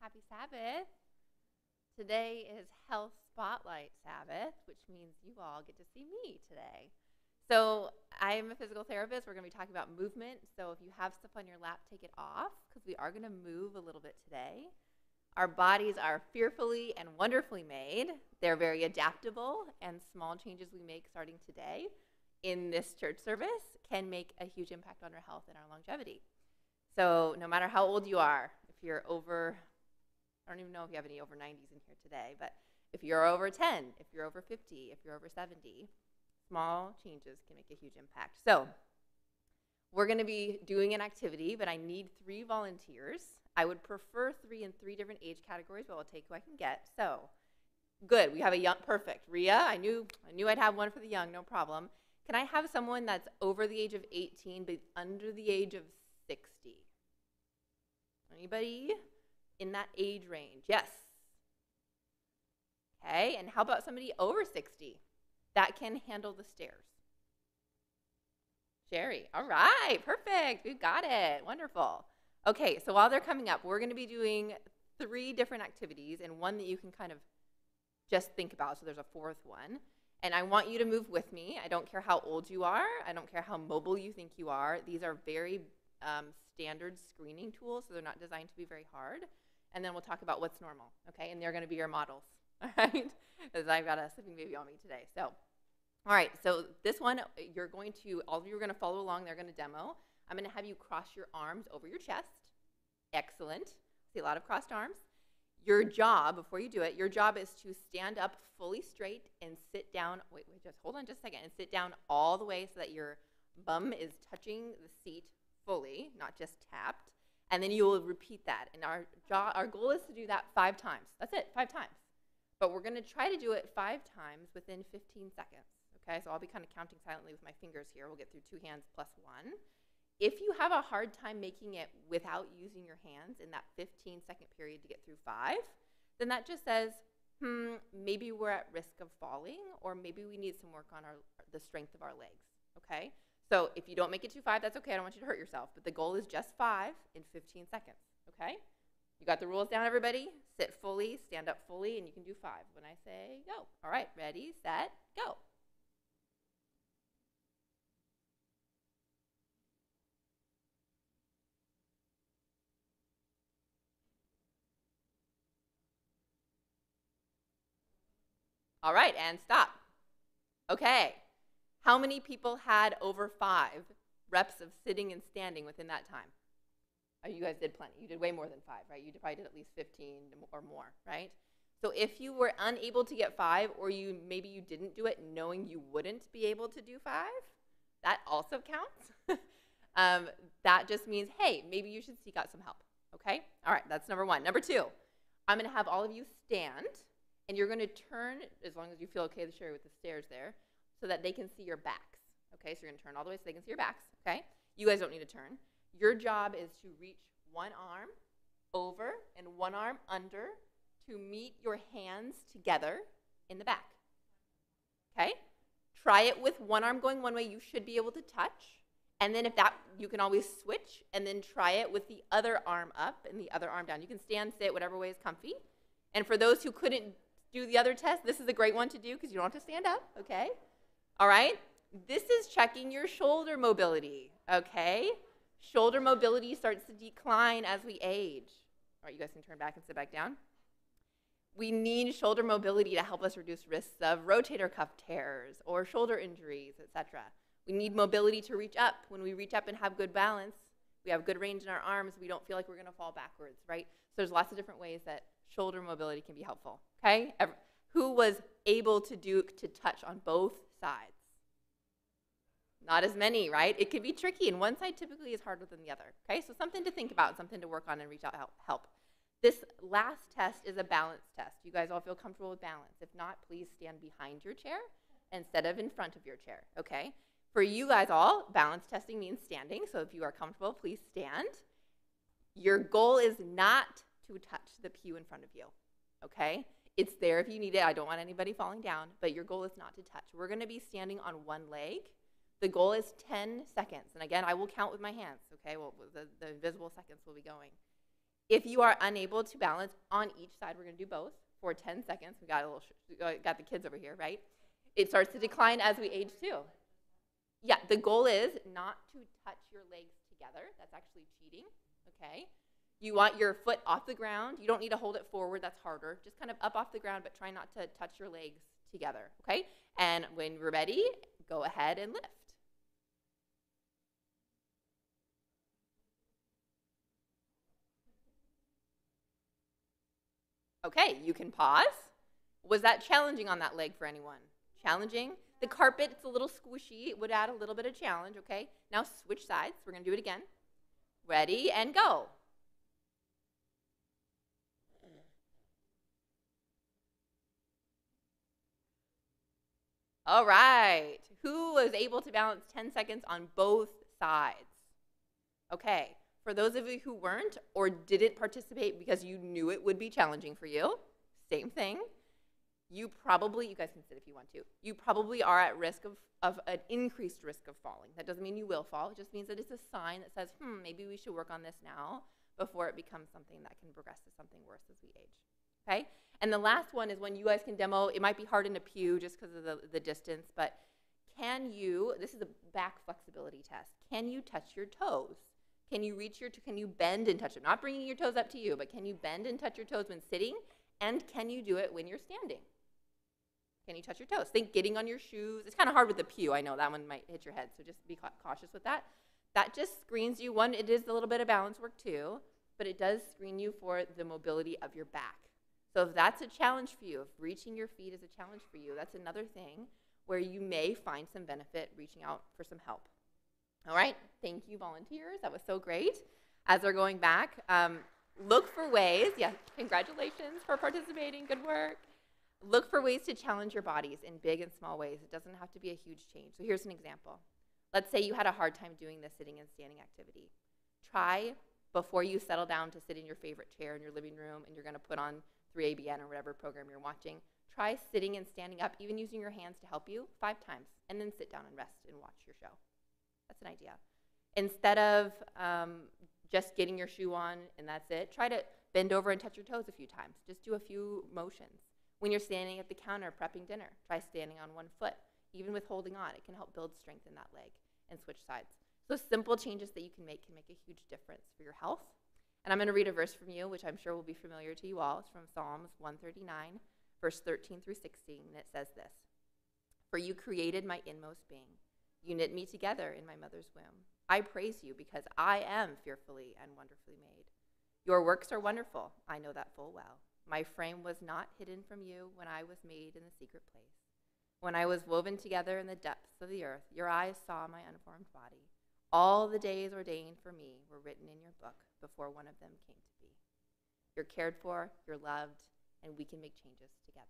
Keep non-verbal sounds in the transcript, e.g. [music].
Happy Sabbath. Today is Health Spotlight Sabbath, which means you all get to see me today. So, I'm a physical therapist. We're going to be talking about movement. So, if you have stuff on your lap, take it off because we are going to move a little bit today. Our bodies are fearfully and wonderfully made. They're very adaptable, and small changes we make starting today in this church service can make a huge impact on our health and our longevity. So, no matter how old you are, if you're over, I don't even know if you have any over 90s in here today, but if you're over 10, if you're over 50, if you're over 70, small changes can make a huge impact. So, we're going to be doing an activity, but I need three volunteers. I would prefer three in three different age categories, but I'll take who I can get. So, good. We have a young, perfect. Ria, I knew, I knew I'd have one for the young, no problem. Can I have someone that's over the age of 18 but under the age of 60? Anybody in that age range? Yes. Okay, and how about somebody over 60 that can handle the stairs? Sherry, all right, perfect. We've got it. Wonderful. Okay, so while they're coming up, we're going to be doing three different activities and one that you can kind of just think about. So there's a fourth one. And I want you to move with me. I don't care how old you are, I don't care how mobile you think you are. These are very um, standard screening tools, so they're not designed to be very hard. And then we'll talk about what's normal, okay? And they're going to be your models, [laughs] all right? Because I've got a sleeping baby on me today. So, all right, so this one, you're going to, all of you are going to follow along. They're going to demo. I'm going to have you cross your arms over your chest. Excellent. See a lot of crossed arms. Your job, before you do it, your job is to stand up fully straight and sit down. Wait, wait, just hold on just a second and sit down all the way so that your bum is touching the seat fully, not just tapped. And then you will repeat that. And our, job, our goal is to do that five times. That's it, five times. But we're going to try to do it five times within 15 seconds. Okay, so I'll be kind of counting silently with my fingers here. We'll get through two hands plus one. If you have a hard time making it without using your hands in that 15 second period to get through five, then that just says, hmm, maybe we're at risk of falling, or maybe we need some work on our, the strength of our legs. Okay? So if you don't make it to five, that's okay. I don't want you to hurt yourself. But the goal is just five in 15 seconds. Okay? You got the rules down, everybody? Sit fully, stand up fully, and you can do five when I say go. All right, ready, set, go. All right, and stop. Okay. How many people had over five reps of sitting and standing within that time? Oh, you guys did plenty. You did way more than five, right? You probably did at least 15 or more, right? So if you were unable to get five, or you maybe you didn't do it knowing you wouldn't be able to do five, that also counts. [laughs] um, that just means, hey, maybe you should seek out some help. Okay? All right, that's number one. Number two, I'm going to have all of you stand and you're going to turn, as long as you feel okay to share with the stairs there, so that they can see your backs. Okay, so you're to turn all the way so they can see your backs. Okay, you guys don't need to turn. Your job is to reach one arm over and one arm under to meet your hands together in the back. Okay, try it with one arm going one way. You should be able to touch. And then if that, you can always switch and then try it with the other arm up and the other arm down. You can stand, sit, whatever way is comfy. And for those who couldn't do the other test. This is a great one to do because you don't have to stand up, okay? All right? This is checking your shoulder mobility, okay? Shoulder mobility starts to decline as we age. All right, you guys can turn back and sit back down. We need shoulder mobility to help us reduce risks of rotator cuff tears or shoulder injuries, etc. We need mobility to reach up. When we reach up and have good balance, we have good range in our arms, we don't feel like we're going to fall backwards, right? So there's lots of different ways that shoulder mobility can be helpful. Okay? Every, who was able to do to touch on both sides? Not as many, right? It can be tricky, and one side typically is harder than the other. Okay, so something to think about, something to work on, and reach out help. This last test is a balance test. You guys all feel comfortable with balance. If not, please stand behind your chair instead of in front of your chair. Okay. For you guys all, balance testing means standing. So if you are comfortable, please stand. Your goal is not to touch the pew in front of you. Okay. It's there if you need it. I don't want anybody falling down, but your goal is not to touch. We're going to be standing on one leg. The goal is 10 seconds. And again, I will count with my hands, okay? Well, the, the invisible seconds will be going. If you are unable to balance on each side, we're going to do both for 10 seconds. We got a little, uh, got the kids over here, right? It starts to decline as we age too. Yeah, the goal is not to touch your legs together. That's actually cheating, okay? You want your foot off the ground. You don't need to hold it forward, that's harder. Just kind of up off the ground, but try not to touch your legs together, okay? And when we're ready, go ahead and lift. Okay, you can pause. Was that challenging on that leg for anyone? Challenging? The carpet, it's a little squishy. It would add a little bit of challenge, okay? Now switch sides. We're going to do it again. Ready and go. All right. Who was able to balance 10 seconds on both sides? Okay. For those of you who weren't or didn't participate because you knew it would be challenging for you, same thing. You probably, you guys can sit if you want to, you probably are at risk of, of an increased risk of falling. That doesn't mean you will fall, it just means that it's a sign that says, hmm, maybe we should work on this now before it becomes something that can progress to something worse as we age. Okay? And the last one is when you guys can demo, it might be hard in a pew just because of the, the distance, but can you, this is a back flexibility test, can you touch your toes? Can you reach your, can you bend and touch them? Not bringing your toes up to you, but can you bend and touch your toes when sitting? And can you do it when you're standing? Can you touch your toes? Think getting on your shoes. It's kind of hard with the pew. I know that one might hit your head, so just be cautious with that. That just screens you. One, it is a little bit of balance work too, but it does screen you for the mobility of your back. So if that's a challenge for you, if reaching your feet is a challenge for you, that's another thing where you may find some benefit reaching out for some help. All right, thank you, volunteers. That was so great. As they're going back, um, look for ways, yeah, congratulations for participating, good work. Look for ways to challenge your bodies in big and small ways. It doesn't have to be a huge change. So here's an example. Let's say you had a hard time doing the sitting and standing activity. Try before you settle down to sit in your favorite chair in your living room and you're going to put on 3ABN or whatever program you're watching. Try sitting and standing up, even using your hands to help you, five times, and then sit down and rest and watch your show. That's an idea. Instead of um, just getting your shoe on and that's it, try to bend over and touch your toes a few times. Just do a few motions. When you're standing at the counter prepping dinner, try standing on one foot. Even with holding on, it can help build strength in that leg and switch sides. So simple changes that you can make can make a huge difference for your health. And I'm going to read a verse from you, which I'm sure will be familiar to you all. It's from Psalms 139, verse 13 through 16, and it says this For you created my inmost being. You knit me together in my mother's womb. I praise you because I am fearfully and wonderfully made. Your works are wonderful. I know that full well. My frame was not hidden from you when I was made in the secret place. When I was woven together in the depths of the earth, your eyes saw my unformed body. All the days ordained for me were written in your book before one of them came to be. You're cared for, you're loved, and we can make changes together.